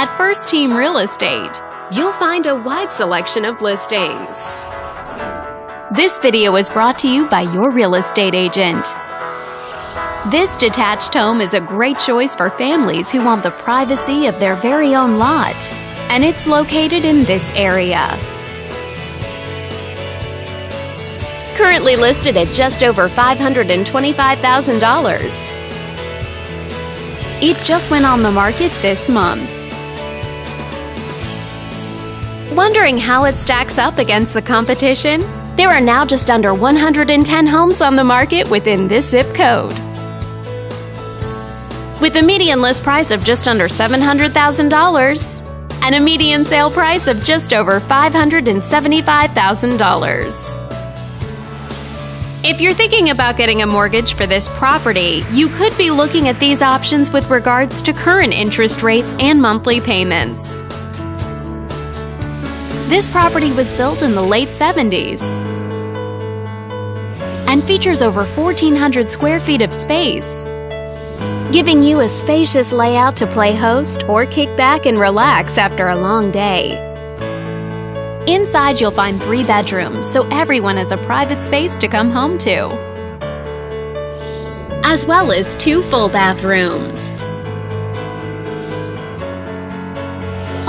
At First Team Real Estate, you'll find a wide selection of listings. This video is brought to you by your real estate agent. This detached home is a great choice for families who want the privacy of their very own lot, and it's located in this area. Currently listed at just over $525,000. It just went on the market this month. Wondering how it stacks up against the competition? There are now just under 110 homes on the market within this zip code. With a median list price of just under $700,000 and a median sale price of just over $575,000. If you're thinking about getting a mortgage for this property, you could be looking at these options with regards to current interest rates and monthly payments. This property was built in the late 70s and features over 1,400 square feet of space, giving you a spacious layout to play host or kick back and relax after a long day. Inside, you'll find three bedrooms, so everyone has a private space to come home to, as well as two full bathrooms.